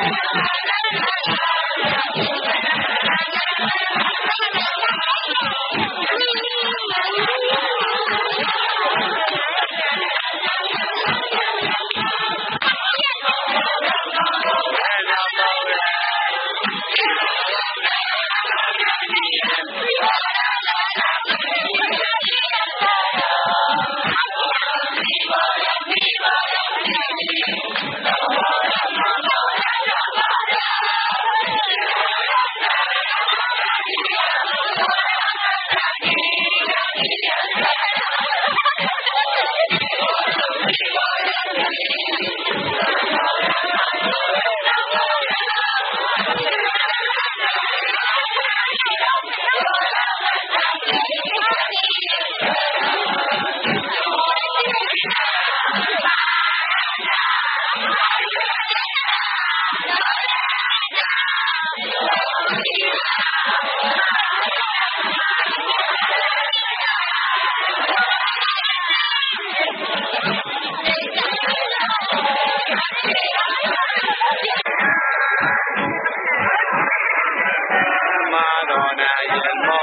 Thank you. married and more.